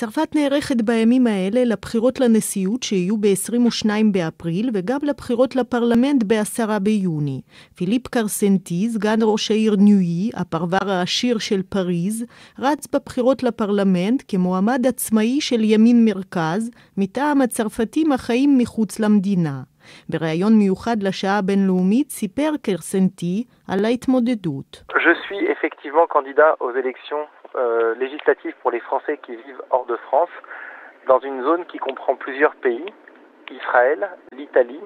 צרפת נערכת בימים האלה לבחירות לנשיאות שיהיו ב-22 באפריל וגם לבחירות לפרלמנט ב-10 ביוני. פיליפ קרסנטי, סגן ראש העיר ניואי, הפרבר העשיר של פריז, רץ בבחירות לפרלמנט כמועמד עצמאי של ימין מרכז, מטעם הצרפתים החיים מחוץ למדינה. בריאיון מיוחד לשעה הבינלאומית סיפר קרסנטי על ההתמודדות. Je suis effectivement candidat aux élections euh, législatives pour les Français qui vivent hors de France, dans une zone qui comprend plusieurs pays, Israël, l'Italie,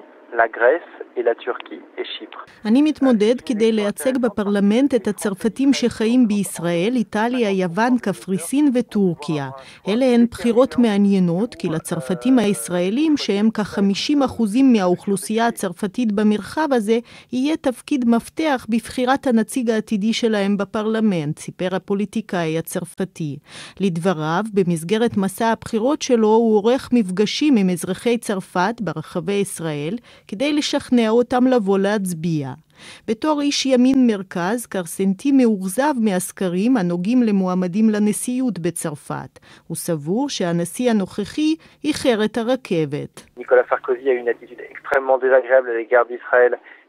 אני מתמודד כדי לייצג בפרלמנט את הצרפתים שחיים בישראל, איטליה, יוון, קפריסין וטורקיה. אלה הן בחירות מעניינות, כי לצרפתים הישראלים, שהם כ-50% מהאוכלוסייה הצרפתית במרחב הזה, יהיה תפקיד מפתח בבחירת הנציג העתידי שלהם בפרלמנט, סיפר הפוליטיקאי הצרפתי. לדבריו, במסגרת מסע הבחירות שלו הוא עורך מפגשים עם אזרחי צרפת ברחבי ישראל, כדי לשכנע אותם לבוא להצביע. בתור איש ימין מרכז, קרסנטי מאוכזב מהסקרים הנוגעים למועמדים לנשיאות בצרפת. הוא סבור שהנשיא הנוכחי איחר את הרכבת. ניקולה סרקוזי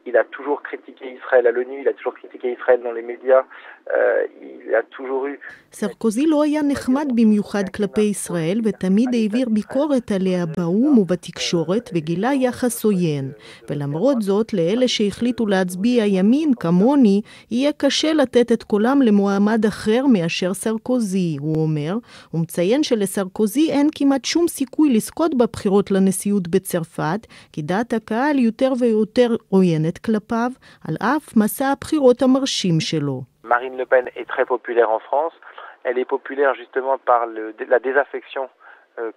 Il a toujours critiqué Israël à l'ONU, il a toujours critiqué Israël dans les médias, euh, il a toujours eu... סרקוזי לא היה נחמד במיוחד כלפי ישראל, ותמיד העביר ביקורת עליה באו"ם ובתקשורת, וגילה יחס עוין. ולמרות זאת, לאלה שהחליטו להצביע ימין, כמוני, יהיה קשה לתת את קולם למועמד אחר מאשר סרקוזי, הוא אומר. הוא מציין שלסרקוזי אין כמעט שום סיכוי לזכות בבחירות לנשיאות בצרפת, כי דעת הקהל יותר ויותר עוינת כלפיו, על אף מסע הבחירות המרשים שלו. En France. Elle est populaire justement par le, la désaffection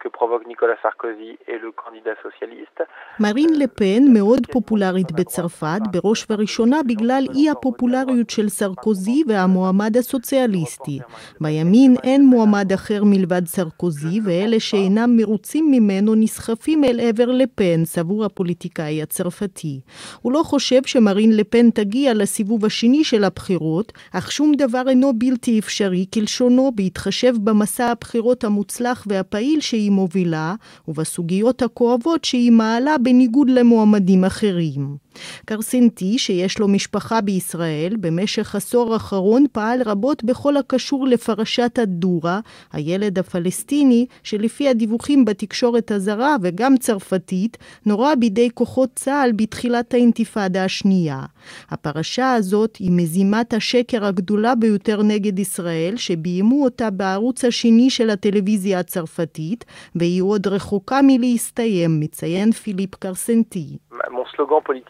que provoque Nicolas Sarkozy et le candidat socialiste. מרין לפן מאוד פופולרית בצרפת, בראש ובראשונה בגלל אי הפופולריות של סרקוזי והמועמד הסוציאליסטי. בימין אין מועמד אחר מלבד סרקוזי, ואלה שאינם מרוצים ממנו נסחפים אל עבר לפן, סבור הפוליטיקאי הצרפתי. הוא לא חושב שמרין לפן תגיע לסיבוב השני של הבחירות, אך שום דבר אינו בלתי אפשרי כלשונו בהתחשב במסע הבחירות המוצלח והפעיל שהיא מובילה ובסוגיות הכואבות שהיא מעלה בניגוד למועמדים אחרים. קרסנטי, שיש לו משפחה בישראל, במשך עשור האחרון פעל רבות בכל הקשור לפרשת הדורה, הילד הפלסטיני, שלפי הדיווחים בתקשורת הזרה וגם צרפתית, נורה בידי כוחות צה"ל בתחילת האינתיפאדה השנייה. הפרשה הזאת היא מזימת השקר הגדולה ביותר נגד ישראל, שביימו אותה בערוץ השני של הטלוויזיה הצרפתית, והיא עוד רחוקה מלהסתיים, מציין פיליפ קרסנטי.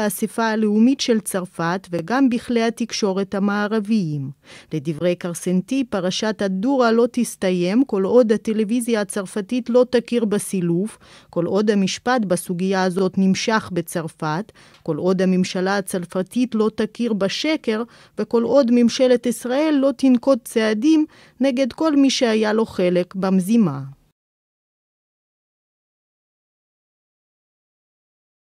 באספה הלאומית של צרפת וגם בכלי התקשורת המערביים. לדברי קרסנטי, פרשת הדורה לא תסתיים כל עוד הטלוויזיה הצרפתית לא תכיר בסילוף, כל עוד המשפט בסוגיה הזאת נמשך בצרפת, כל עוד הממשלה הצרפתית לא תכיר בשקר, וכל עוד ממשלת ישראל לא תנקוט צעדים נגד כל מי שהיה לו חלק במזימה.